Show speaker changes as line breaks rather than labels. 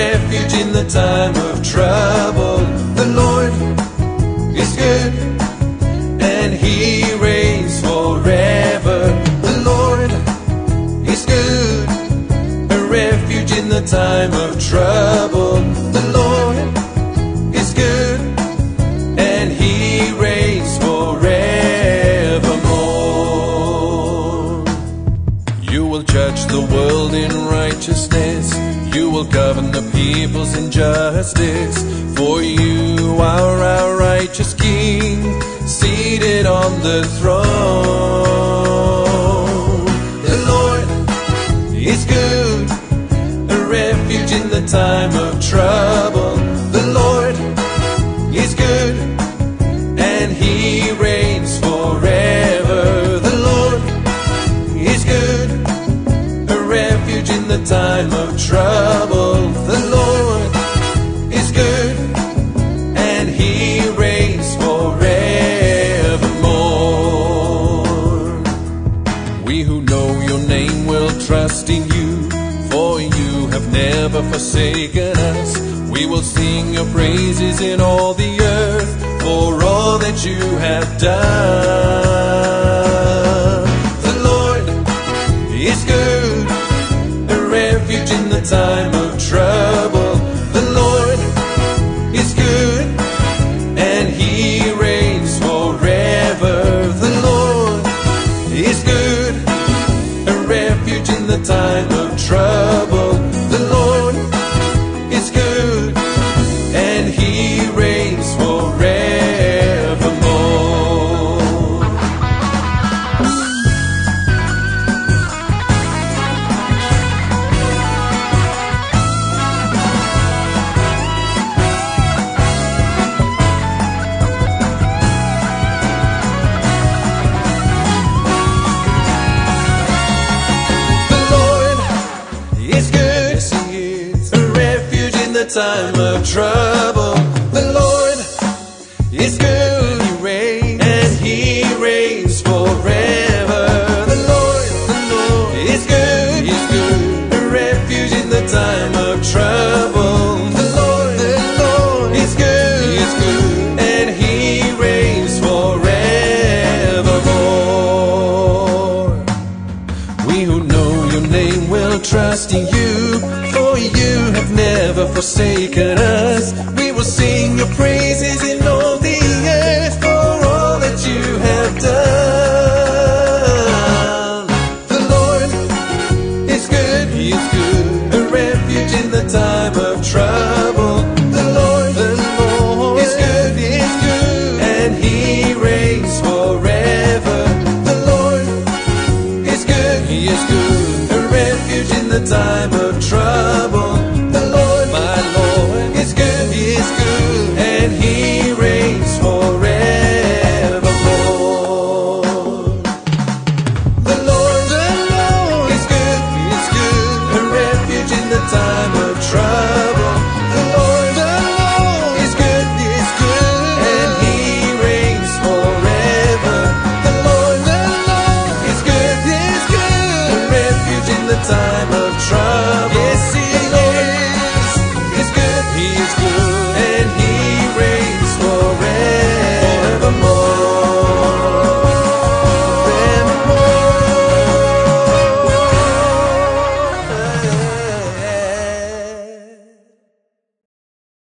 in the time of trouble. The Lord is good and He reigns forever. The Lord is good, a refuge in the time of trouble. Will govern the peoples in justice. For you are our righteous King, seated on the throne. Time of trouble. The Lord is good, and He reigns forevermore. We who know your name will trust in you, for you have never forsaken us. We will sing your praises in all the earth for all that you have done. Refuge in the time of trouble. The Lord is good, and He reigns forever. The Lord is good, a refuge in the time time of trouble. The Lord is good, He reigns, and He reigns forever. The Lord, the Lord is good, He's good, a refuge in the time of trouble. The Lord, the Lord is good, He is good, and He reigns forevermore. We who know your name will trust in you, for you have never forsaken us. We will sing your praises in all the earth for all that you have done. The Lord is good, He is good, a refuge in the time of trouble. is good.